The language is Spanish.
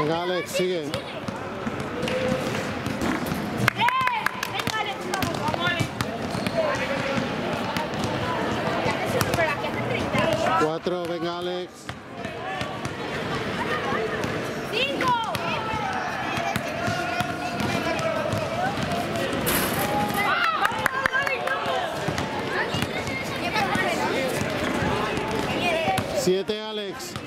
Eh, venga, Alex, sigue. Cuatro, venga Alex. Cinco. Siete, Alex.